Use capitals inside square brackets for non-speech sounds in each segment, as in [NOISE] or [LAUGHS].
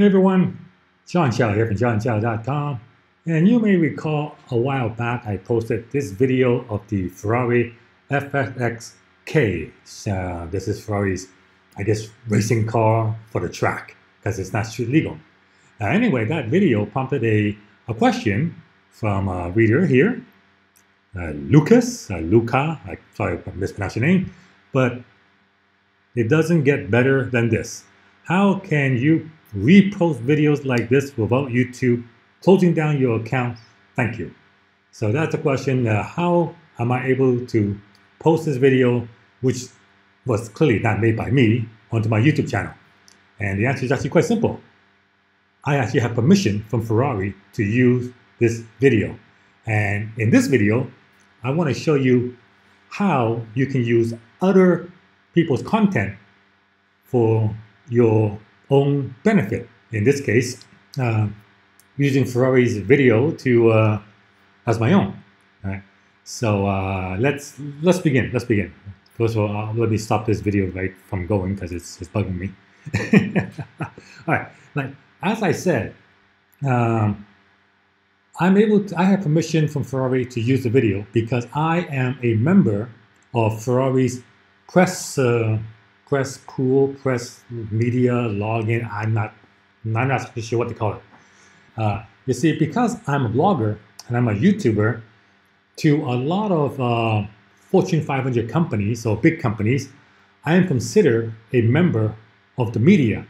Hey everyone, John Chow here from johnchow.com. And you may recall a while back I posted this video of the Ferrari FXX-K. Uh, this is Ferrari's, I guess, racing car for the track because it's not street legal. Uh, anyway, that video prompted a, a question from a reader here, uh, Lucas, uh, Luca, I sorry if I mispronounced your name, but it doesn't get better than this. How can you repost videos like this without YouTube closing down your account? Thank you. So that's the question. Uh, how am I able to post this video, which was clearly not made by me, onto my YouTube channel? And the answer is actually quite simple. I actually have permission from Ferrari to use this video. And in this video, I want to show you how you can use other people's content for your own benefit. In this case, uh, using Ferrari's video to uh, as my own. Right. So uh, let's let's begin. Let's begin. First of all, uh, let me stop this video right from going because it's, it's bugging me. [LAUGHS] all right. Like as I said, um, I'm able to, I have permission from Ferrari to use the video because I am a member of Ferrari's press uh, press pool, press media login. I'm not I'm not sure what to call it. Uh, you see, because I'm a blogger and I'm a YouTuber, to a lot of uh, Fortune 500 companies or big companies, I am considered a member of the media.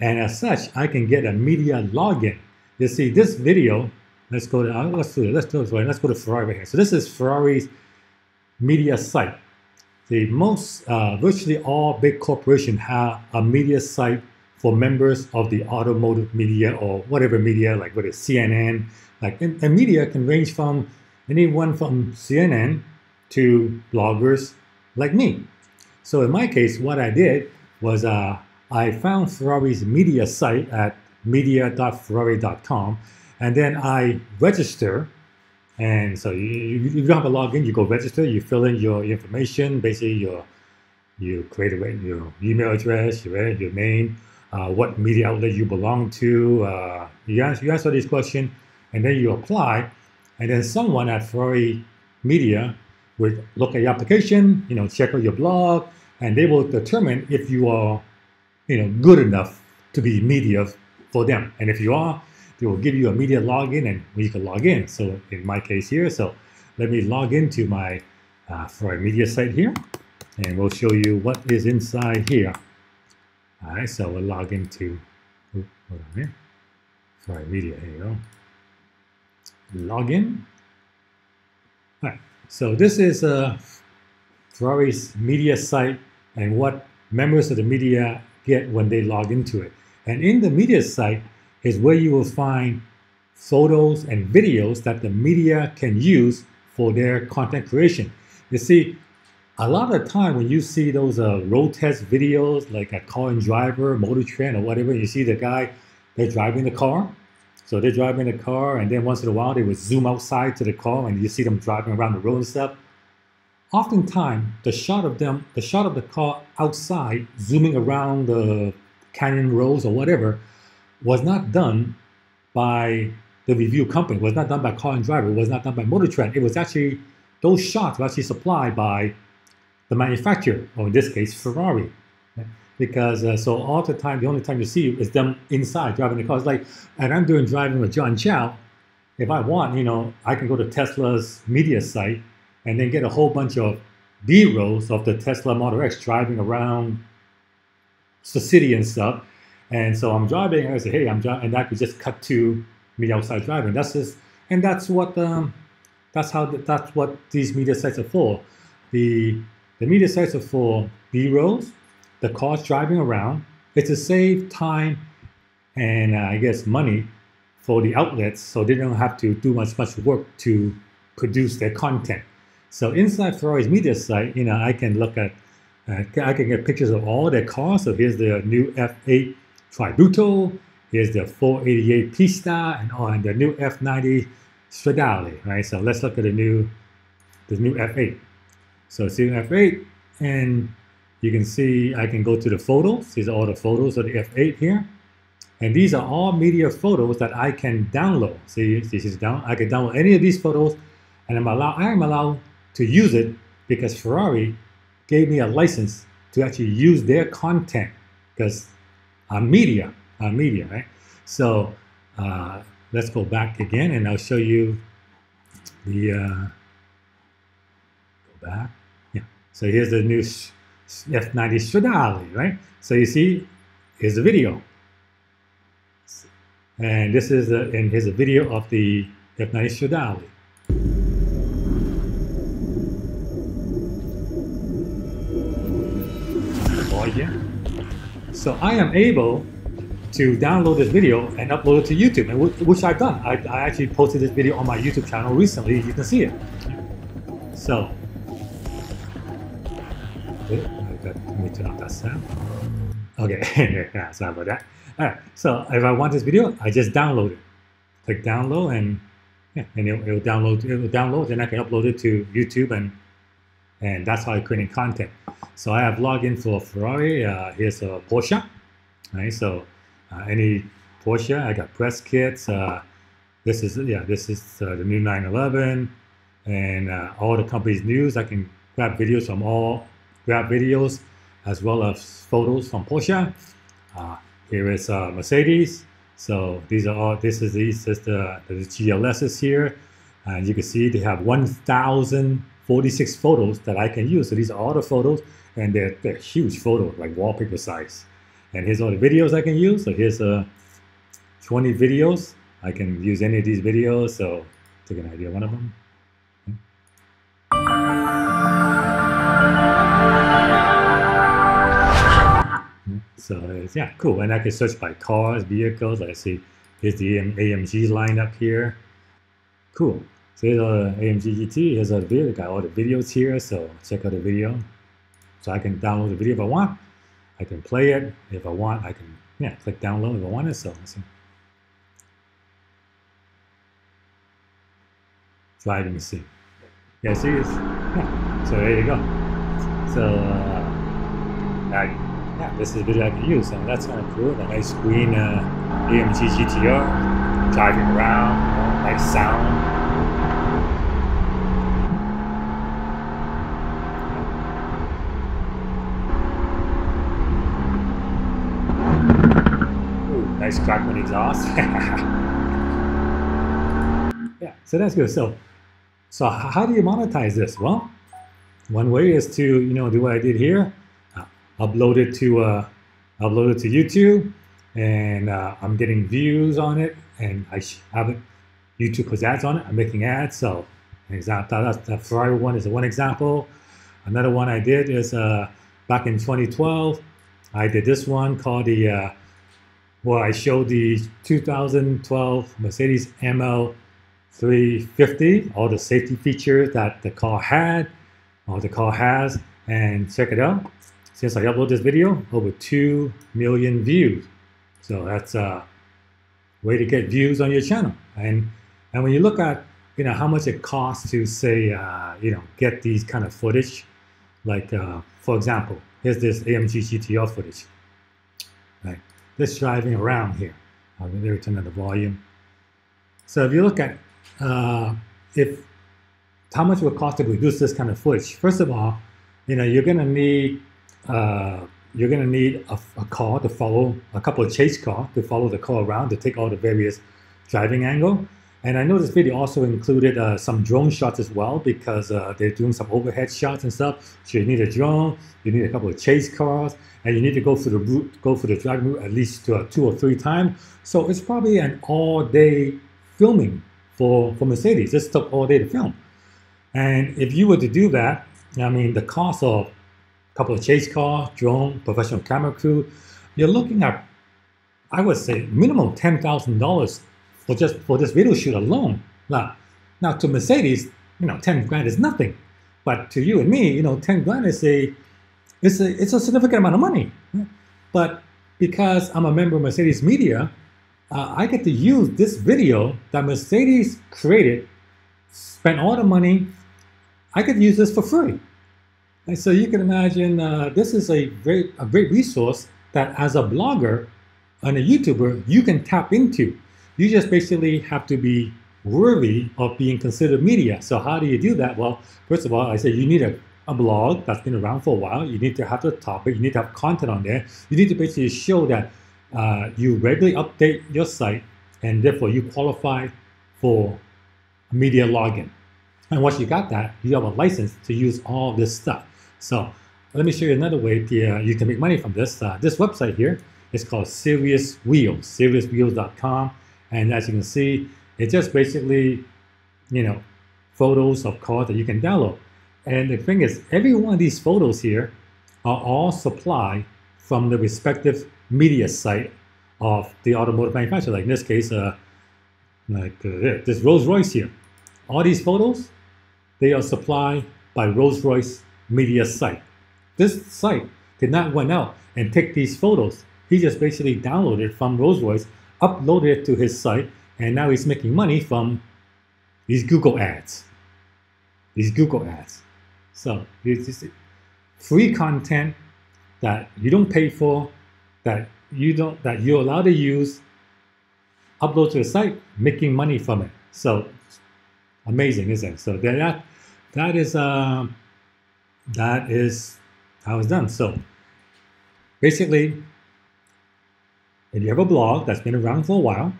And as such, I can get a media login. You see, this video, let's go to, uh, let's do it, let's do it, let's go to Ferrari right here. So this is Ferrari's media site. The most, uh, virtually all big corporations have a media site for members of the automotive media or whatever media, like what is CNN. Like, and, and media can range from anyone from CNN to bloggers like me. So in my case, what I did was uh, I found Ferrari's media site at media.ferrari.com, and then I register and so you, you, don't have a login, you go register, you fill in your information, basically your you create a, your email address, your, your name, uh, what media outlet you belong to. Uh, you, answer, you answer these questions, and then you apply, and then someone at Ferrari Media would look at your application, you know, check out your blog, and they will determine if you are, you know, good enough to be media for them. And if you are, they will give you a media login and you can log in. So in my case here, so let me log into my uh, Ferrari media site here and we'll show you what is inside here. All right, so we'll log into, hold on here, Ferrari media, here you go. Login. All right, so this is uh, Ferrari's media site and what members of the media get when they log into it. And in the media site, is where you will find photos and videos that the media can use for their content creation. You see, a lot of the time when you see those uh, road test videos, like a car and driver, motor trend or whatever, you see the guy, they're driving the car. So they're driving the car and then once in a while they would zoom outside to the car and you see them driving around the road and stuff. Oftentimes the shot of them, the shot of the car outside zooming around the canyon roads or whatever was not done by the review company, was not done by Car and Driver, was not done by Motor Trend. It was actually, those shots were actually supplied by the manufacturer, or in this case, Ferrari. Because uh, so all the time, the only time you see is them inside driving the cars. Like, and I'm doing driving with John Chow. If I want, you know, I can go to Tesla's media site and then get a whole bunch of B-rolls of the Tesla Model X driving around the city and stuff and so I'm driving, and I say, hey, I'm driving, and I could just cut to me outside driving. That's just, and that's what, um, that's how, the, that's what these media sites are for. The, the media sites are for B-rolls, the cars driving around. It's to save time and uh, I guess money for the outlets so they don't have to do much, much work to produce their content. So inside Ferrari's media site, you know, I can look at, uh, I can get pictures of all their cars. So here's the new F8 Tributo. Here's the 488 Pista and on the new F90 Stradale, right? So let's look at the new, the new F8. So see F8 and you can see I can go to the photos. These are all the photos of the F8 here. And these are all media photos that I can download. See, this is down. I can download any of these photos, and I'm allowed. I'm allowed to use it because Ferrari gave me a license to actually use their content because I'm media. I'm media, right? So uh, let's go back again, and I'll show you the. Uh, go back. Yeah. So here's the new F90 Stradale, right? So you see, here's the video. And this is a, and here's a video of the F90 Stradale. Oh yeah. So I am able to download this video and upload it to YouTube, and which I've done. I, I actually posted this video on my YouTube channel recently. You can see it. So let me turn off that sound. Okay, [LAUGHS] yeah, sorry about that. All right, so if I want this video, I just download it. Click download and yeah, and it'll, it'll download. It'll download, and I can upload it to YouTube, and and that's how I create content. So I have login for Ferrari. Uh, here's a Porsche. Right, so uh, any Porsche, I got press kits. Uh, this is yeah, this is uh, the new 911, and uh, all the company's news. I can grab videos from all grab videos as well as photos from Porsche. Uh, here is Mercedes. So these are all, this is, these is the, the GLSs here. And you can see they have 1,046 photos that I can use. So these are all the photos and they're, they're huge photos, like wallpaper size. And here's all the videos I can use. So here's uh, 20 videos. I can use any of these videos. So take an idea of one of them. So it's, yeah, cool. And I can search by cars, vehicles. I see here's the AMG lineup here. Cool. So here's the AMG GT. Here's a video. Got all the videos here. So check out the video. So I can download the video if I want. I can play it if I want. I can yeah click download if I want it. So let's see. Yeah, see it's yeah. So there you go. So uh, I yeah, this is a video I can use, and that's kind of cool. A nice green uh, AMG GTR, driving around, nice sound. Nice crackling exhaust. yeah, so that's good. So, so how do you monetize this? Well, one way is to you know do what I did here upload it to uh, upload it to YouTube, and uh, I'm getting views on it, and I have. YouTube puts ads on it. I'm making ads. So, example, that's the Ferrari one is one example. Another one I did is uh, back in 2012. I did this one called the well, I showed the 2012 Mercedes ML 350, all the safety features that the car had, or the car has, and check it out since I upload this video, over 2 million views. So that's a way to get views on your channel. And, and when you look at, you know, how much it costs to say, uh, you know, get these kind of footage, like, uh, for example, here's this AMG GTR footage? This driving around here. I'll me turn on the volume. So if you look at uh, if how much it would cost to produce this kind of footage, first of all, you know, you're going to need uh, you're going to need a, a, car to follow, a couple of chase car to follow the car around to take all the various driving angle. And I know this video also included uh, some drone shots as well because uh, they're doing some overhead shots and stuff. So you need a drone, you need a couple of chase cars, and you need to go through the route, go through the driving route at least two, two or three times. So it's probably an all-day filming for, for Mercedes. This took all day to film. And if you were to do that, I mean, the cost of a couple of chase car, drone, professional camera crew, you're looking at, I would say, minimum ten thousand dollars for just for this video shoot alone. Now, now to Mercedes, you know, ten grand is nothing, but to you and me, you know, ten grand is a it's a it's a significant amount of money. But because I'm a member of Mercedes Media, uh, I get to use this video that Mercedes created, spent all the money. I could use this for free. And so you can imagine uh, this is a great, a great resource that as a blogger, and a YouTuber, you can tap into. You just basically have to be worthy of being considered media. So how do you do that? Well, first of all, I said you need a, a blog that's been around for a while. You need to have the topic. You need to have content on there. You need to basically show that uh, you regularly update your site and therefore you qualify for media login. And once you got that, you have a license to use all this stuff. So let me show you another way to, uh, you can make money from this. Uh, this website here is called Serious Wheels, seriouswheels.com. And as you can see, it's just basically, you know, photos of cars that you can download. And the thing is, every one of these photos here are all supplied from the respective media site of the automotive manufacturer. Like in this case, uh, like uh, this Rolls Royce here. All these photos, they are supplied by Rolls Royce media site. This site did not went out and take these photos. He just basically downloaded from Rolls Royce, uploaded it to his site, and now he's making money from these Google ads. These Google ads. So it's just free content that you don't pay for, that you don't that you're allowed to use, upload to the site, making money from it. So amazing, isn't it? So that that is uh, that is how it's done. So basically, if you have a blog that's been around for a while,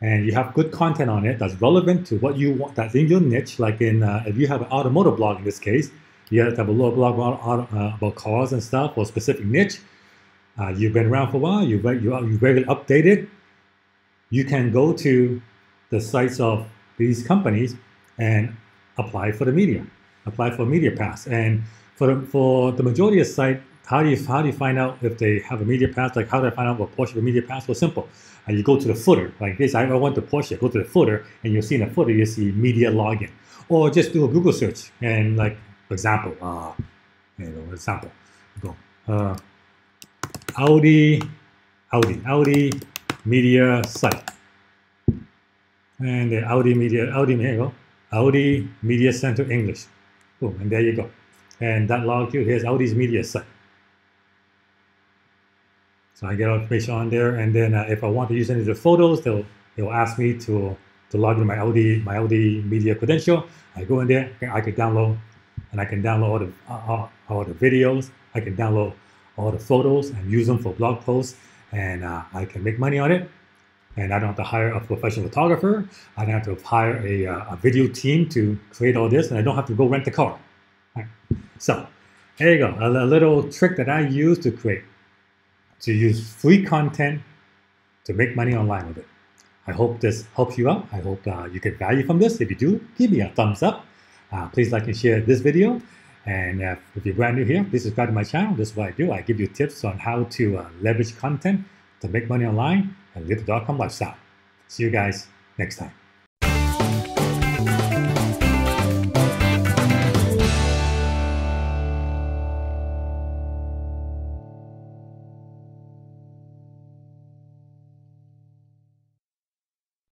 and you have good content on it that's relevant to what you want, that's in your niche, like in uh, if you have an automotive blog in this case, you have to have a little blog about, uh, about cars and stuff or specific niche. Uh, you've been around for a while, you've, you, you've regularly updated. You can go to the sites of these companies and apply for the media, apply for media pass. And for the, for the majority of site, how do you how do you find out if they have a media pass? Like how do I find out what Porsche have a media pass? Well, simple. Uh, you go to the footer. Like this, I want the Porsche. Go to the footer, and you'll see in the footer you see media login, or just do a Google search and like for example, uh, you know, example, go uh, Audi, Audi, Audi media site, and the Audi media Audi here go Audi Media Center English, boom, and there you go, and that log you here's Audi's media site. So I get all information on there, and then uh, if I want to use any of the photos, they'll they'll ask me to to log in my Audi my Audi media credential. I go in there, I can download, and I can download all the all, all the videos. I can download all the photos and use them for blog posts, and uh, I can make money on it. And I don't have to hire a professional photographer. I don't have to hire a, uh, a video team to create all this, and I don't have to go rent a car. Right. So there you go, a, a little trick that I use to create to use free content to make money online with it. I hope this helps you out. I hope uh, you get value from this. If you do, give me a thumbs up. Uh, please like and share this video. And uh, if you're brand new here, please subscribe to my channel. This is what I do. I give you tips on how to uh, leverage content to make money online and live the dot-com lifestyle. See you guys next time.